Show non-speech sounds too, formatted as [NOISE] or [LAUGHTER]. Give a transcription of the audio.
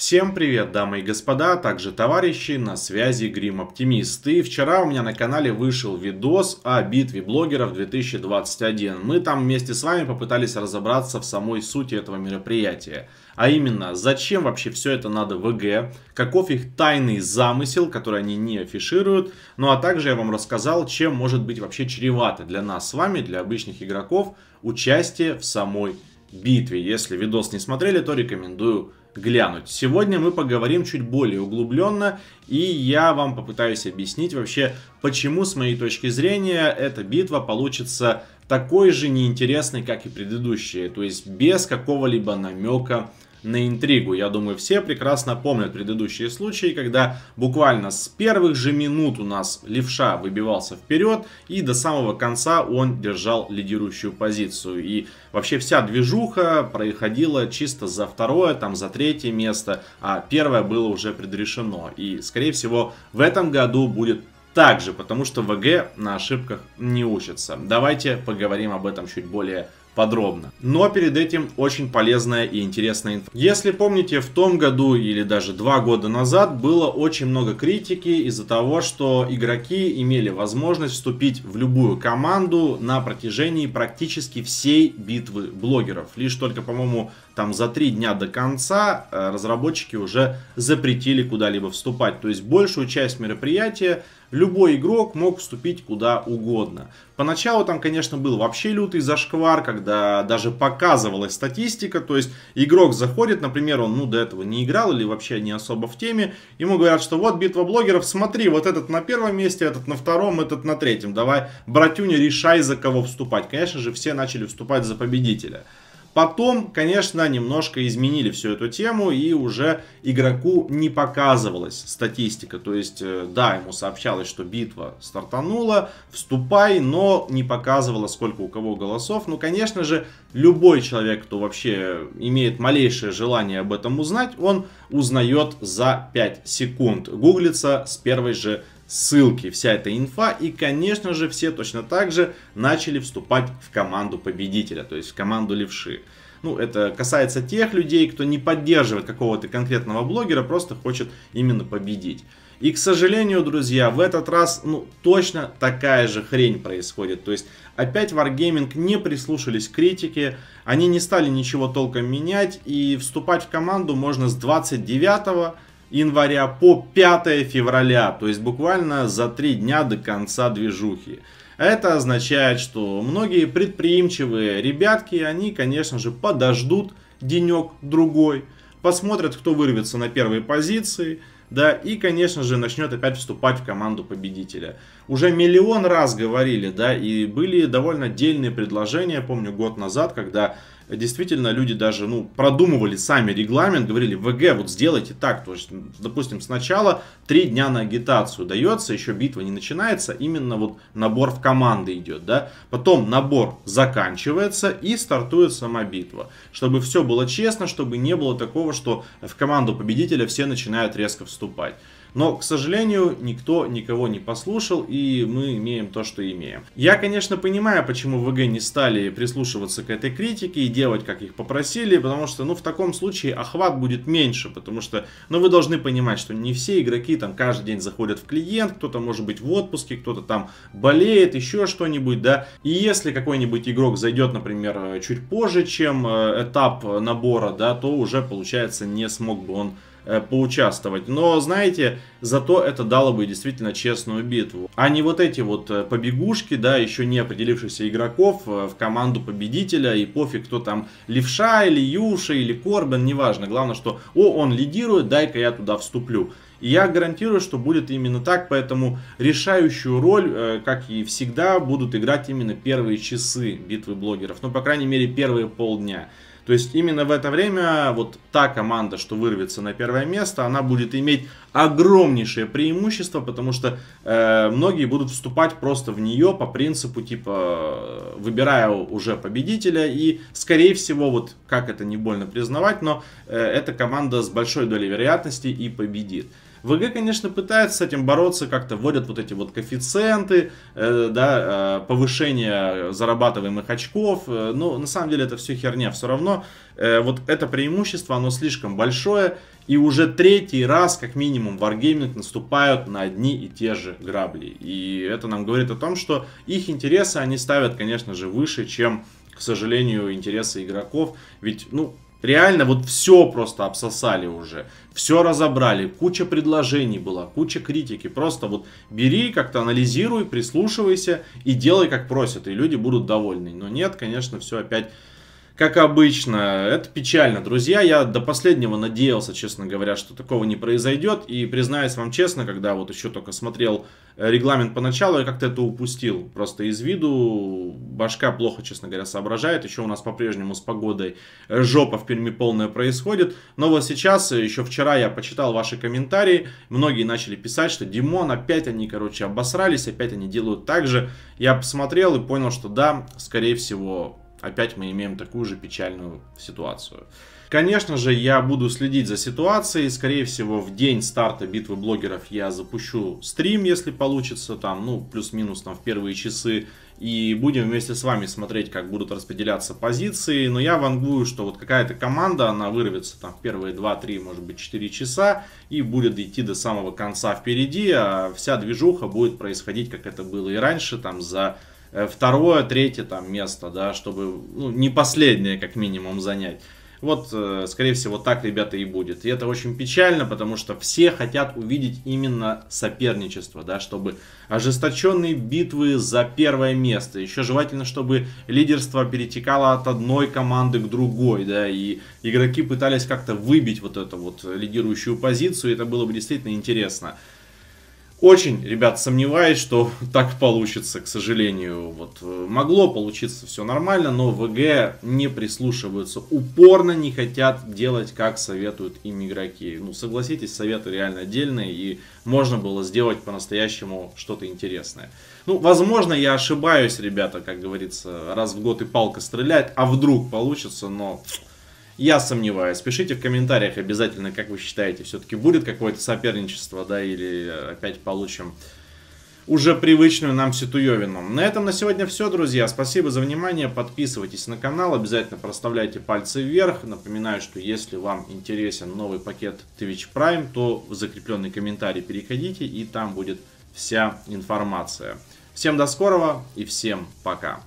Всем привет, дамы и господа, а также товарищи, на связи Грим Оптимист. И вчера у меня на канале вышел видос о битве блогеров 2021. Мы там вместе с вами попытались разобраться в самой сути этого мероприятия. А именно, зачем вообще все это надо ВГ, каков их тайный замысел, который они не афишируют. Ну а также я вам рассказал, чем может быть вообще чревато для нас с вами, для обычных игроков, участие в самой битве. Если видос не смотрели, то рекомендую глянуть. Сегодня мы поговорим чуть более углубленно, и я вам попытаюсь объяснить вообще, почему, с моей точки зрения, эта битва получится такой же неинтересной, как и предыдущие, то есть без какого-либо намека на интригу. Я думаю, все прекрасно помнят предыдущие случаи, когда буквально с первых же минут у нас левша выбивался вперед, и до самого конца он держал лидирующую позицию. И вообще вся движуха происходила чисто за второе, там за третье место, а первое было уже предрешено. И, скорее всего, в этом году будет также, потому что ВГ на ошибках не учится. Давайте поговорим об этом чуть более подробно. Но перед этим очень полезная и интересная инфа. Если помните, в том году или даже два года назад было очень много критики из-за того, что игроки имели возможность вступить в любую команду на протяжении практически всей битвы блогеров. Лишь только, по-моему, там за три дня до конца э, разработчики уже запретили куда-либо вступать. То есть большую часть мероприятия любой игрок мог вступить куда угодно. Поначалу там, конечно, был вообще лютый зашквар, когда даже показывалась статистика, то есть игрок заходит, например, он ну до этого не играл или вообще не особо в теме, ему говорят, что вот битва блогеров, смотри, вот этот на первом месте, этот на втором, этот на третьем, давай, братюня, решай за кого вступать. Конечно же, все начали вступать за победителя. Потом, конечно, немножко изменили всю эту тему и уже игроку не показывалась статистика. То есть, э, да, ему сообщалось, что битва стартанула, вступай, но не показывала, сколько у кого голосов. Ну, конечно же, любой человек, кто вообще имеет малейшее желание об этом узнать, он узнает за 5 секунд. Гуглится с первой же ссылки, вся эта инфа. И, конечно же, все точно так же начали вступать в команду победителя, то есть в команду левши. Ну, это касается тех людей, кто не поддерживает какого-то конкретного блогера, просто хочет именно победить. И, к сожалению, друзья, в этот раз, ну, точно такая же хрень происходит. То есть, опять Wargaming не прислушались к критике, они не стали ничего толком менять, и вступать в команду можно с 29 января по 5 февраля, то есть буквально за 3 дня до конца движухи. Это означает, что многие предприимчивые ребятки, они, конечно же, подождут денек-другой, посмотрят, кто вырвется на первые позиции, да, и, конечно же, начнет опять вступать в команду победителя. Уже миллион раз говорили, да, и были довольно дельные предложения, помню, год назад, когда действительно люди даже, ну, продумывали сами регламент, говорили, ВГ, вот сделайте так, то есть, допустим, сначала три дня на агитацию дается, еще битва не начинается, именно вот набор в команды идет, да, потом набор заканчивается и стартует сама битва, чтобы все было честно, чтобы не было такого, что в команду победителя все начинают резко вступать. Но, к сожалению, никто никого не послушал, и мы имеем то, что имеем. Я, конечно, понимаю, почему ВГ не стали прислушиваться к этой критике и делать, как их попросили, потому что, ну, в таком случае охват будет меньше, потому что, ну, вы должны понимать, что не все игроки там каждый день заходят в клиент, кто-то может быть в отпуске, кто-то там болеет, еще что-нибудь, да. И если какой-нибудь игрок зайдет, например, чуть позже, чем э, этап набора, да, то уже, получается, не смог бы он поучаствовать. Но, знаете, зато это дало бы действительно честную битву. А не вот эти вот э, побегушки, да, еще не определившихся игроков э, в команду победителя. И пофиг, кто там левша или юша или корбен, неважно. Главное, что, о, он лидирует, дай-ка я туда вступлю. И я гарантирую, что будет именно так, поэтому решающую роль, как и всегда, будут играть именно первые часы битвы блогеров. Ну, по крайней мере, первые полдня. То есть именно в это время вот та команда, что вырвется на первое место, она будет иметь огромнейшее преимущество, потому что э, многие будут вступать просто в нее по принципу типа выбирая уже победителя и скорее всего вот как это не больно признавать, но э, эта команда с большой долей вероятности и победит. ВГ, конечно, пытается с этим бороться, как-то вводят вот эти вот коэффициенты, э, да, э, повышение зарабатываемых очков, э, но на самом деле это все херня, все равно э, вот это преимущество, оно слишком большое, и уже третий раз, как минимум, Wargaming наступают на одни и те же грабли. И это нам говорит о том, что их интересы они ставят, конечно же, выше, чем, к сожалению, интересы игроков. Ведь, ну, Реально вот все просто обсосали уже. Все разобрали. Куча предложений была, куча критики. Просто вот бери, как-то анализируй, прислушивайся и делай как просят. И люди будут довольны. Но нет, конечно, все опять как обычно, это печально, друзья. Я до последнего надеялся, честно говоря, что такого не произойдет. И признаюсь вам честно, когда вот еще только смотрел э, регламент поначалу, я как-то это упустил. Просто из виду башка плохо, честно говоря, соображает. Еще у нас по-прежнему с погодой жопа в Перми полная происходит. Но вот сейчас, э, еще вчера я почитал ваши комментарии. Многие начали писать, что Димон, опять они, короче, обосрались, опять они делают так же. Я посмотрел и понял, что да, скорее всего, опять мы имеем такую же печальную ситуацию. Конечно же, я буду следить за ситуацией. Скорее всего, в день старта битвы блогеров я запущу стрим, если получится, там, ну, плюс-минус там в первые часы. И будем вместе с вами смотреть, как будут распределяться позиции. Но я вангую, что вот какая-то команда, она вырвется там в первые 2-3, может быть, 4 часа. И будет идти до самого конца впереди. А вся движуха будет происходить, как это было и раньше, там за второе, третье там место, да, чтобы, ну, не последнее как минимум занять. Вот, э, скорее всего, так, ребята, и будет. И это очень печально, потому что все хотят увидеть именно соперничество, да, чтобы ожесточенные битвы за первое место. Еще желательно, чтобы лидерство перетекало от одной команды к другой, да, и игроки пытались как-то выбить вот эту вот лидирующую позицию, и это было бы действительно интересно. Очень, ребят, сомневаюсь, что [LAUGHS] так получится, к сожалению. Вот э, могло получиться все нормально, но ВГ не прислушиваются, упорно не хотят делать, как советуют им игроки. Ну, согласитесь, советы реально отдельные, и можно было сделать по-настоящему что-то интересное. Ну, возможно, я ошибаюсь, ребята, как говорится, раз в год и палка стреляет, а вдруг получится, но я сомневаюсь. Пишите в комментариях обязательно, как вы считаете, все-таки будет какое-то соперничество, да, или опять получим уже привычную нам ситуевину. На этом на сегодня все, друзья. Спасибо за внимание. Подписывайтесь на канал. Обязательно проставляйте пальцы вверх. Напоминаю, что если вам интересен новый пакет Twitch Prime, то в закрепленный комментарий переходите, и там будет вся информация. Всем до скорого и всем пока.